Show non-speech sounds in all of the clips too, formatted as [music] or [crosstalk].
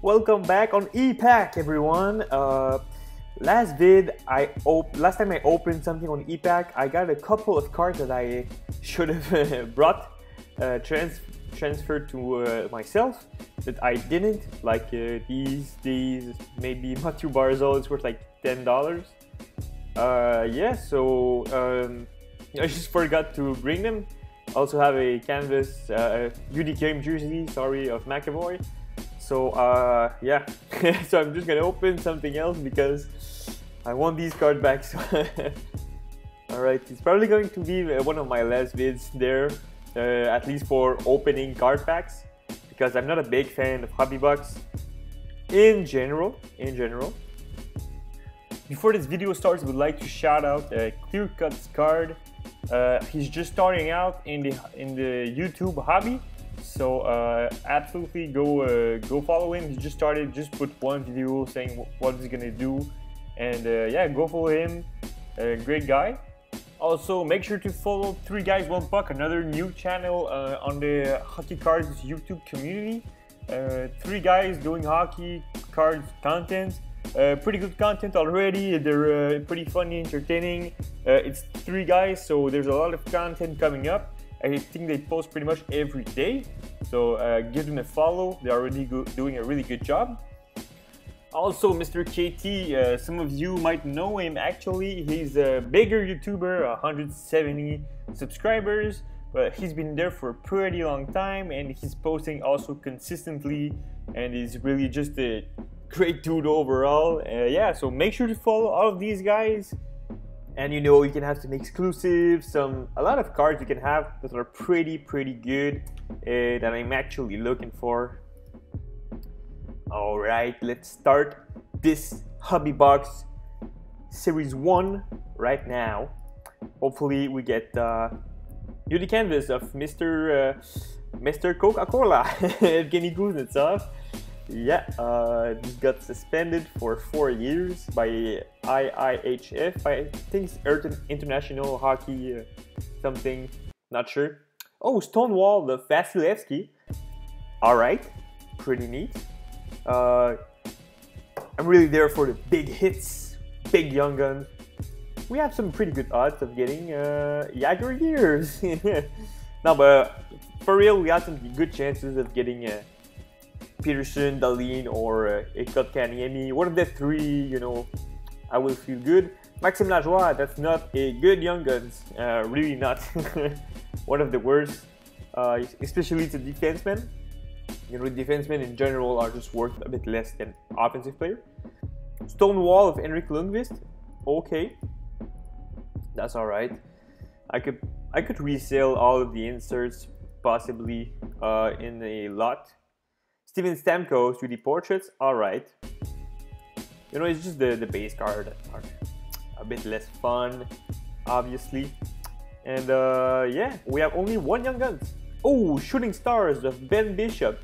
Welcome back on ePack, everyone. Uh, last vid, I op- last time I opened something on ePack, I got a couple of cards that I should have [laughs] brought, uh, trans- transferred to uh, myself, that I didn't. Like uh, these, these, maybe [laughs] Mathew Barzal is worth like ten dollars. Uh, yeah, so um, [laughs] I just forgot to bring them. Also have a canvas uh, UD game jersey, sorry, of McAvoy. So uh, yeah, [laughs] so I'm just gonna open something else because I want these card back. So [laughs] all right, it's probably going to be one of my last vids there, uh, at least for opening card packs, because I'm not a big fan of hobby bucks in general. In general. Before this video starts, I would like to shout out uh, Clear Cuts Card. Uh, he's just starting out in the in the YouTube hobby so uh, absolutely go uh, go follow him. He just started, just put one video saying what he's gonna do, and uh, yeah, go follow him. A great guy. Also, make sure to follow Three Guys One Puck, another new channel uh, on the Hockey Cards YouTube community. Uh, three guys doing hockey cards content. Uh, pretty good content already. They're pretty funny, entertaining. it's three guys, so there's a lot of content coming up. I think they post pretty much every day. So uh, give them a follow. They're already doing a really good job. Also, Mr. KT, uh, some of you might know him actually. He's a bigger YouTuber, 170 subscribers, but he's been there for a pretty long time and he's posting also consistently and he's really just a great dude overall. Uh, yeah, so make sure to follow all of these guys and you know you can have some exclusives some a lot of cards you can have that are pretty pretty good uh, that i'm actually looking for. All right let's start this hobby box series one right now. Hopefully we get uh beauty canvas of mr uh, mr coca-cola [laughs] evgeny kuznetsov yeah, uh, got suspended for four years by IIHF. I think it's International Hockey uh, something, not sure. Oh, Stonewall the Vasilevsky. All right, pretty neat. Uh, I'm really there for the big hits, big young guns. We have some pretty good odds of getting uh, Jagger years. [laughs] no, but for real, we have some good chances of getting. Uh, Pettersson, Dahlin, or uh, Kotkaniemi. One of the three, you know, I will feel good. Maxime Lajoie, that's not a good young guns. Uh, really not. [laughs] One of the worst, uh, especially to defensemen. You know, defensemen in general are just worth a bit less than offensive player. Stonewall of Henrik Lundqvist, okay, that's all right. I could I could resell all of the inserts possibly uh, in a lot Steven Stamkos 3D portraits, alright. You know, it's just the, the base card are a bit less fun, obviously. And uh, yeah, we have only one Young Guns. Oh, Shooting Stars of Ben Bishop.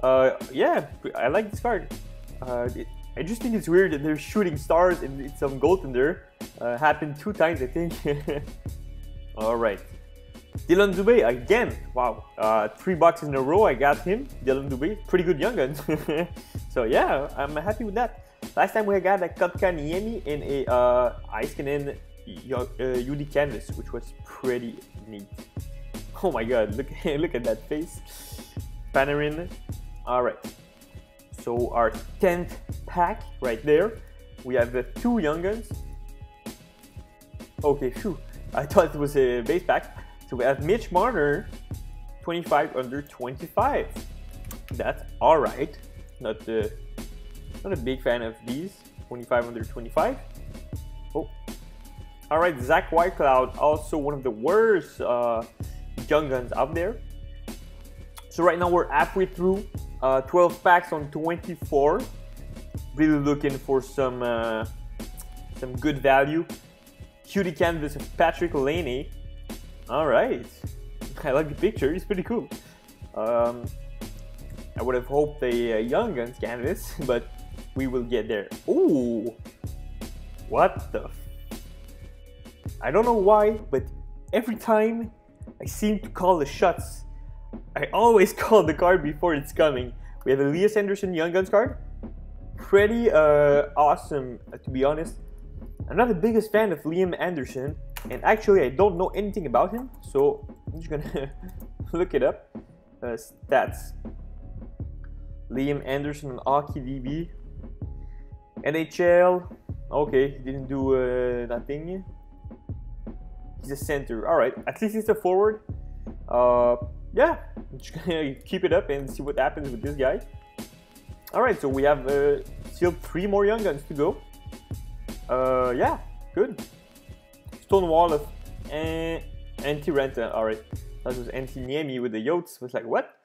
Uh, yeah, I like this card. Uh, it, I just think it's weird that there's shooting stars and some goaltender. Uh, happened two times, I think. [laughs] All right. Dillon Dubé again. Wow, uh, three boxes in a row. I got him. Dillon Dubé, pretty good young gun. [laughs] so yeah, I'm happy with that. Last time we got a Kotkaniemi in a uh, Heiskanen uh, UD canvas, which was pretty neat. Oh my god, look [laughs] look at that face. Panarin. All right. So our 10th pack right there. We have the two young guns. Okay, phew. I thought it was a base pack. So we have Mitch Marner, 25 under 25. That's all right. Not the, not a big fan of these. 25 under 25. Oh, all right. Zach Whitecloud, also one of the worst uh, young guns out there. So right now we're halfway through, uh, 12 packs on 24. Really looking for some uh, some good value. Cutie canvas of Patrik Laine, all right. [laughs] I like the picture. It's pretty cool. Um, I would have hoped a, a Young Guns canvas, [laughs] but we will get there. Ooh. What the? I don't know why, but every time I seem to call the shots, I always [laughs] call the card before it's coming. We have Elias Andersson Young Guns card. Pretty uh, awesome, uh, to be honest. I'm not the biggest fan of Liam Andersson, and actually I don't know anything about him, so I'm just gonna [laughs] look it up. Uh, stats. Liam Andersson on Hockey DB. NHL. Okay, he didn't do uh, nothing. He's a center. All right, at least he's a forward. Uh, yeah, I'm just gonna [laughs] keep it up and see what happens with this guy. All right, so we have uh, still three more young guns to go. Uh, yeah, good. Stonewall of uh, Antti Raanta. All right, that was Antti Niemi with the Yotes. Was like what?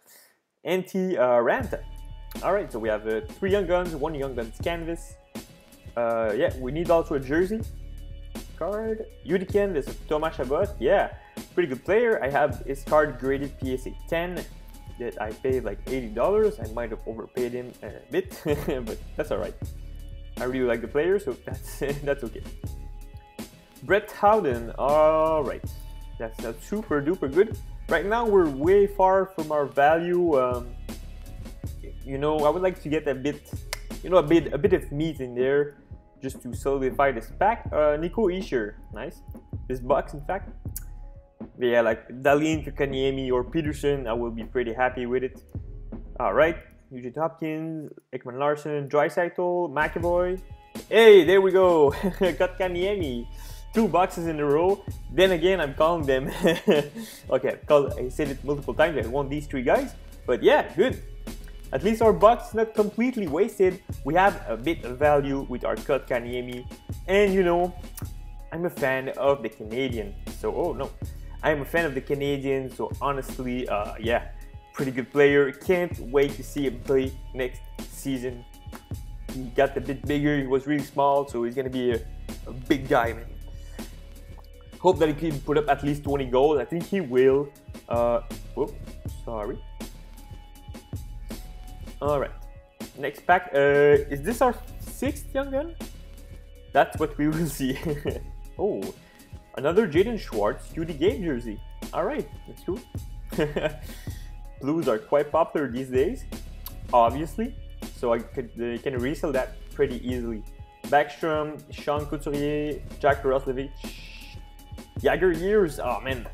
Anti-Ranta. All right, so we have uh, three young guns, one young guns canvas. Uh, yeah, we need also a jersey card. UD canvas of Thomas Chabot. Yeah, pretty good player. I have his card graded PSA 10 that I paid like $80. I might have overpaid him a bit, [laughs] but that's all right. I really like the player, so [laughs] that's that's okay. Brett Howden. All right, that's not super duper good. Right now we're way far from our value. Um, you know, I would like to get a bit, you know, a bit a bit of meat in there just to solidify this pack. Uh, Nico Hischier, nice. This box, in fact. Yeah, like Dahlin, Kotkaniemi, or Pettersson, I will be pretty happy with it. All right, Nugent Hopkins, Ekman Larsson, Draisaitl, McAvoy. Hey, there we go. [laughs] Kotkaniemi. Two boxes in a row. Then again, I'm calling them. [laughs] okay, because I said it multiple times. I want these three guys. But yeah, good. At least our box is not completely wasted. We have a bit of value with our Kotkaniemi. And you know, I'm a fan of the Canadian. So, oh no. I'm a fan of the Canadian. So honestly, uh, yeah, pretty good player. Can't wait to see him play next season. He got a bit bigger. He was really small. So he's to be a, a big guy, man. Hope that he can put up at least 20 goals. I think he will. Uh, whoop, sorry. All right. Next pack. Uh, is this our sixth young gun? That's what we will [laughs] see. oh, another Jaden Schwartz UD game jersey. All right, that's cool. [laughs] Blues are quite popular these days, obviously. So I could uh, can resell that pretty easily. Backstrom, Sean Couturier, Jack Roslovic, Jagger years. Oh man,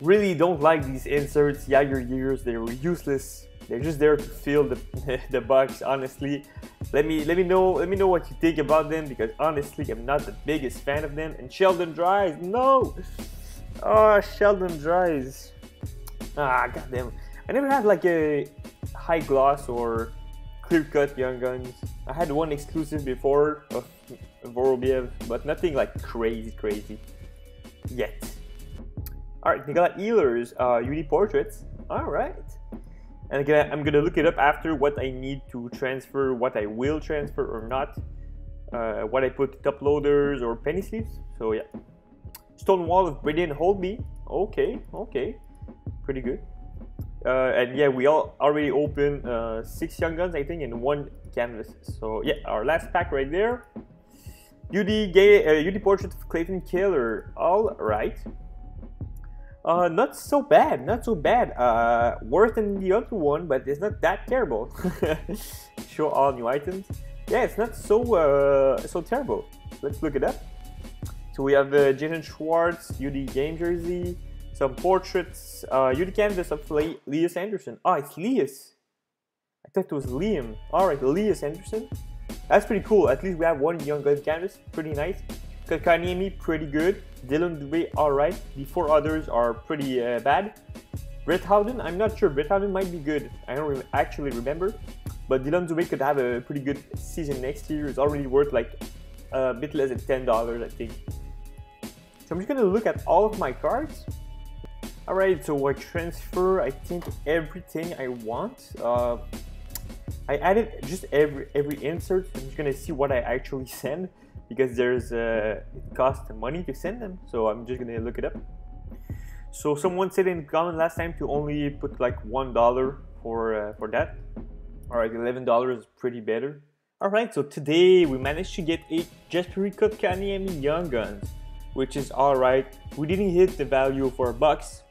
really don't like these inserts. Jagger years, they were useless they're just there to fill the, [laughs] the box, honestly. Let me let me know let me know what you think about them because honestly I'm not the biggest fan of them. And Sheldon Dries, no! Oh Sheldon Dries. Ah goddamn. I never had like a high gloss or clear cut young guns. I had one exclusive before of Vorobiev, but nothing like crazy crazy yet. Alright, Nicolas Ehlers, uh, UD portraits. Alright. And again, I'm gonna look it up after what I need to transfer, what I will transfer or not, uh, what I put top loaders or penny sleeves. So yeah, Stonewall of Braden Holtby. Okay, okay, pretty good. Uh, and yeah, we all already opened uh, six young guns, I think, in one canvas. So yeah, our last pack right there. UD gay, uh, UD portrait of Clayton Keller. All right. Uh, not so bad, not so bad. Uh, worse than the other one, but it's not that terrible. [laughs] Show all new items. Yeah, it's not so uh, so terrible. Let's look it up. So we have uh, Jaden Schwartz, UD game jersey, some portraits, uh, UD canvas of Le Andersson. Oh, it's Lias. I thought it was Liam. All right, Lias Andersson. That's pretty cool. At least we have one young gun canvas. Pretty nice. Kotkaniemi, pretty good. Dillon Dubé, alright. The four others are pretty uh, bad. Brett Howden, I'm not sure. Brett Howden might be good. I don't re actually remember. But Dillon Dubé could have a pretty good season next year. It's already worth like a bit less than $10, I think. So I'm just gonna look at all of my cards. Alright, so I transfer, I think, everything I want. Uh, I added just every every insert. I'm just gonna see what I actually send because there's uh, it costs money to send them. So I'm just gonna look it up. So someone said in comment last time to only put like one dollar for uh, for that. All right, eleven dollars is pretty better. All right, so today we managed to get a Jesperi Kotkaniemi Young Guns, which is all right. We didn't hit the value for bucks,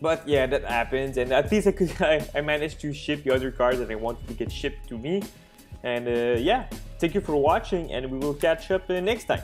but yeah, that happens, and at least I could [laughs] I, I managed to ship the other cards that I wanted to get shipped to me. And uh, yeah, thank you for watching, and we will catch up uh, next time.